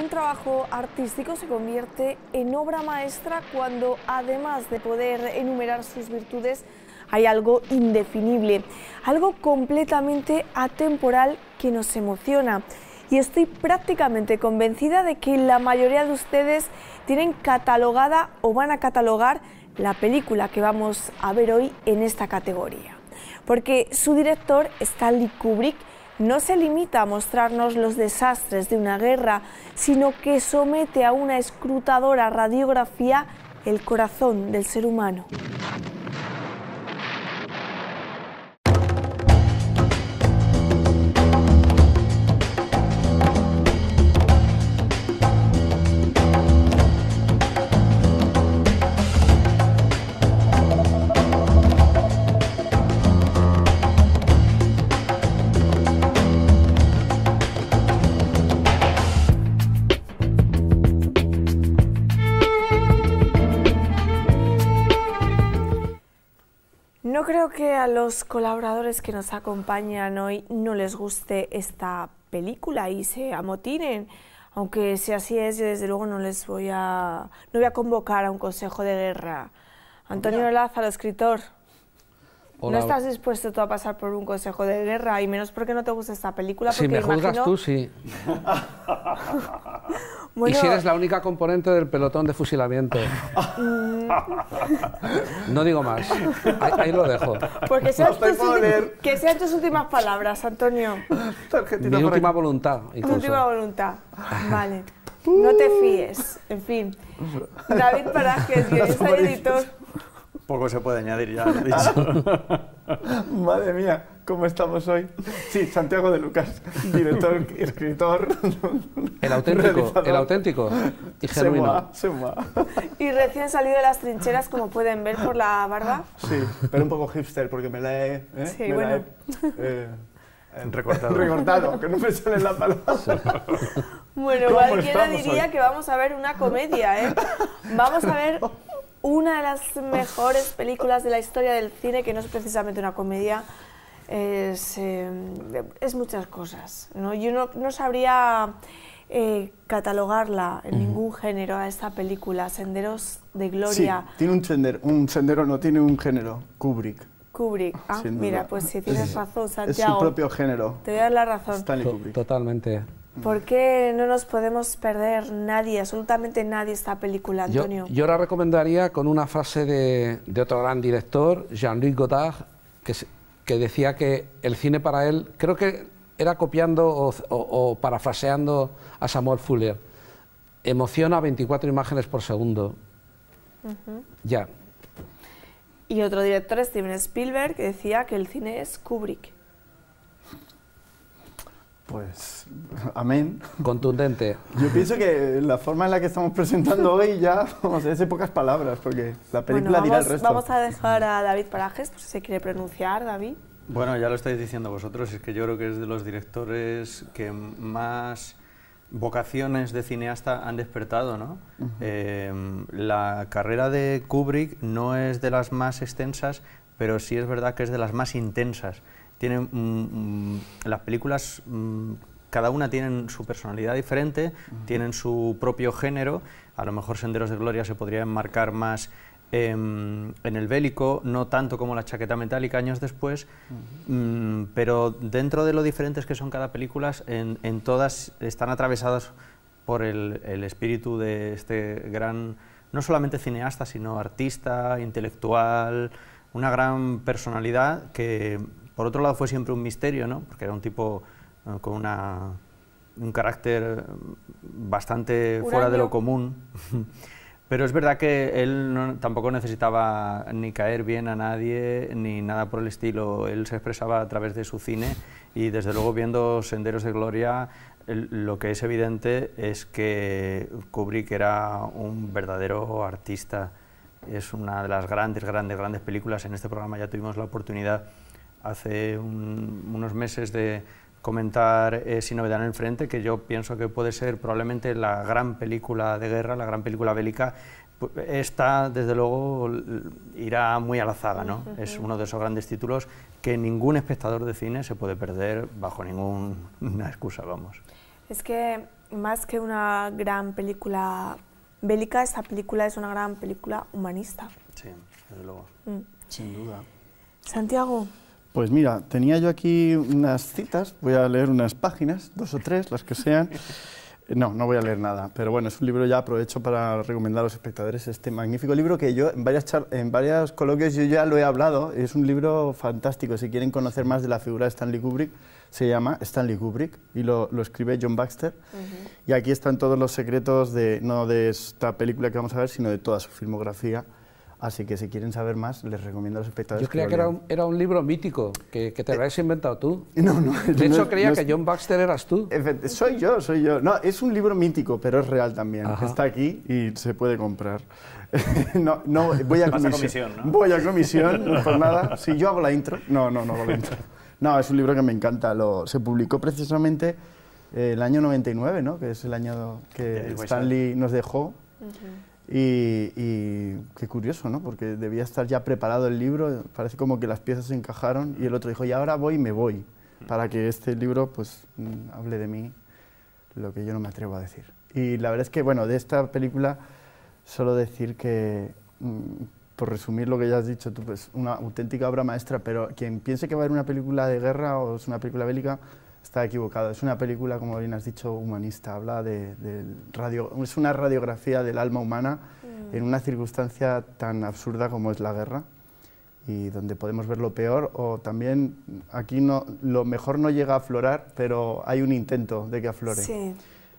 Un trabajo artístico se convierte en obra maestra cuando, además de poder enumerar sus virtudes, hay algo indefinible, algo completamente atemporal que nos emociona. Y estoy prácticamente convencida de que la mayoría de ustedes tienen catalogada o van a catalogar la película que vamos a ver hoy en esta categoría. Porque su director, Stanley Kubrick, no se limita a mostrarnos los desastres de una guerra, sino que somete a una escrutadora radiografía el corazón del ser humano. No creo que a los colaboradores que nos acompañan hoy no les guste esta película y se amotinen. Aunque si así es, yo desde luego no les voy a, no voy a convocar a un consejo de guerra. Antonio Lázaro, escritor. Hola. ¿No estás dispuesto tú a pasar por un consejo de guerra? Y menos porque no te gusta esta película. Si porque me juzgas tú, sí. Bueno, Y si eres la única componente del pelotón de fusilamiento. no digo más. Ahí, ahí lo dejo. Porque sean, que sean tus últimas palabras, Antonio. Mi última aquí. voluntad. Tu última voluntad. Vale. No te fíes. En fin. David Parajes, guionista y editor. Poco se puede añadir ya, lo he dicho. Madre mía, ¿cómo estamos hoy? Sí, Santiago de Lucas, director, escritor. El auténtico, realizador. el auténtico y Se genuino. moa, se moa. Y recién salido de las trincheras, como pueden ver por la barba. Sí, pero un poco hipster porque me la he, ¿eh? Sí, me la bueno. he, eh, Recortado. recortado, que no me sale la palabra. Bueno, ¿Cómo cualquiera diría hoy? que vamos a ver una comedia, ¿eh? Vamos a ver una de las mejores películas de la historia del cine, que no es precisamente una comedia, es, eh, es muchas cosas. ¿no? Yo no, no sabría eh, catalogarla en ningún género a esta película, Senderos de Sí, Gloria, tiene un sendero, un sendero no tiene un género, Kubrick. Kubrick. Ah, mira, pues si tienes Es- razón, Es su Santiago, propio género, te voy a dar la razón. Stanley To- Kubrick. Totalmente. ¿Por qué no nos podemos perder nadie, absolutamente nadie, esta película, Yo, Antonio? yo la recomendaría con una frase de, de otro gran director, Jean-Luc Godard, que, se- que decía que el cine para él, creo que era copiando o, o- o parafraseando a Samuel Fuller, emociona 24 imágenes por segundo. Ya, Y otro director, Steven Spielberg, que decía que el cine es Kubrick. Pues, amén. contundente. Yo pienso que la forma en la que estamos presentando hoy ya, vamos, es de pocas palabras, porque la película bueno, dirá el vamos, resto. vamos a dejar a David Parajes, por si se quiere pronunciar, David. Bueno, ya lo estáis diciendo vosotros, es que yo creo que es de los directores que más vocaciones de cineasta han despertado, ¿no? Eh, la carrera de Kubrick no es de las más extensas, pero sí es verdad que es de las más intensas. Tiene, mm, mm, las películas, mm, cada una tienen su personalidad diferente, tienen su propio género. A lo mejor Senderos de Gloria se podría enmarcar más em, en el bélico, no tanto como la chaqueta metálica años después, pero dentro de lo diferentes que son cada película, en, en todas están atravesadas por el, el espíritu de este gran, no solamente cineasta, sino artista, intelectual, una gran personalidad que, por otro lado, fue siempre un misterio, ¿no? porque era un tipo eh, con una, un carácter eh, bastante Un fuera de lo común. Pero es verdad que él no- tampoco necesitaba ni caer bien a nadie ni nada por el estilo. Él se expresaba a través de su cine y desde luego viendo Senderos de Gloria el- lo que es evidente es que Kubrick era un verdadero artista. Es una de las grandes, grandes, grandes películas. En este programa ya tuvimos la oportunidad hace un- unos meses de comentar eh, Sin novedad en el frente, que yo pienso que puede ser probablemente la gran película de guerra, la gran película bélica. Esta, desde luego, irá muy a la zaga, ¿no? Es uno de esos grandes títulos que ningún espectador de cine se puede perder bajo ninguna excusa, vamos. Es que más que una gran película bélica, esta película es una gran película humanista. Sí, desde luego. Mm. Sin duda. Santiago. Pues mira, tenía yo aquí unas citas, voy a leer unas páginas, dos o tres, las que sean. No, no voy a leer nada, pero bueno, es un libro ya aprovecho para recomendar a los espectadores este magnífico libro que yo en varias en varios coloquios yo ya lo he hablado, es un libro fantástico, si quieren conocer más de la figura de Stanley Kubrick, se llama Stanley Kubrick y lo, lo escribe John Baxter. Y aquí están todos los secretos de no de esta película que vamos a ver, sino de toda su filmografía. Así que si quieren saber más, les recomiendo a los espectadores. Yo creía que, lo era, un, era un libro mítico, que, que te lo habías inventado tú. No, no. De no hecho, es- creía no que es- John Baxter eras tú. Soy yo, soy yo. No, es un libro mítico, pero es real también. Ajá. Está aquí y se puede comprar. no, no, voy a Vas a comisión. comisión, ¿no? Voy a comisión, por nada. Si yo hago la intro. No, no, no hago la intro. No, es un libro que me encanta. Lo, se publicó precisamente eh, el año 99, ¿no? Que es el año que Stanley nos dejó. Y, y qué curioso, ¿no? Porque debía estar ya preparado el libro, parece como que las piezas se encajaron y el otro dijo, y ahora voy y me voy, para que este libro pues mm, hable de mí lo que yo no me atrevo a decir. Y la verdad es que, bueno, de esta película solo decir que, mm, por resumir lo que ya has dicho tú, pues una auténtica obra maestra, pero quien piense que va a haber una película de guerra o es una película bélica, está equivocado. Es una película, como bien has dicho, humanista. Habla de, del radio, es una radiografía del alma humana en una circunstancia tan absurda como es la guerra y donde podemos ver lo peor o también aquí no, lo mejor no llega a aflorar, pero hay un intento de que aflore. Sí,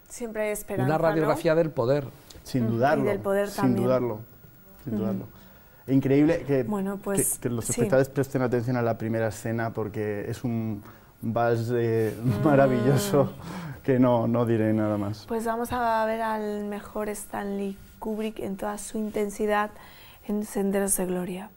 siempre hay esperanza. Una ¿no? radiografía del poder. Sin Mm, y dudarlo. del poder sin también. dudarlo. Sin dudarlo. Increíble que, Bueno, pues, que- que los sí. espectadores presten atención a la primera escena porque es un vals eh, maravilloso que no, no diré nada más. Pues vamos a ver al mejor Stanley Kubrick en toda su intensidad en Senderos de Gloria.